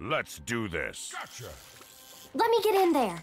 Let's do this. Gotcha. Let me get in there.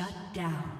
Shut down.